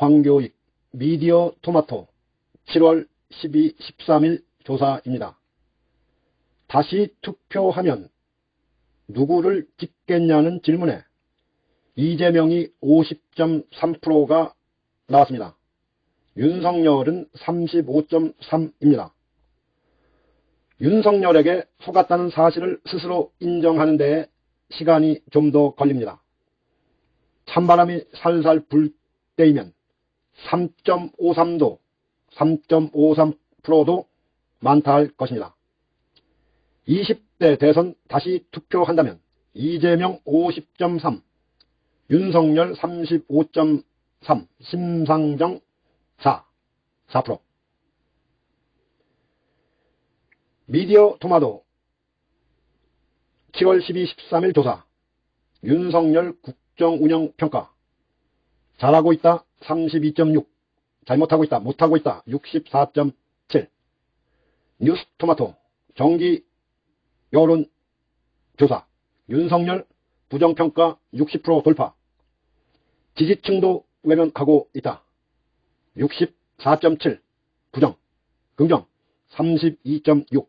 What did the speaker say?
황교익 미디어 토마토 7월 12, 13일 조사입니다. 다시 투표하면 누구를 찍겠냐는 질문에 이재명이 50.3%가 나왔습니다. 윤석열은 35.3입니다. 윤석열에게 속았다는 사실을 스스로 인정하는 데에 시간이 좀 더 걸립니다. 찬바람이 살살 불 때이면 3.53도, 3.53%도 많다 할 것입니다. 20대 대선 다시 투표한다면 이재명 50.3, 윤석열 35.3, 심상정 4, 4%. 미디어 토마도 7월 12, 13일 조사 윤석열 국정운영평가 잘하고 있다. 32.6 잘못하고 있다. 못하고 있다. 64.7 뉴스 토마토. 정기 여론 조사. 윤석열 부정평가 60% 돌파. 지지층도 외면하고 있다. 64.7 부정. 긍정. 32.6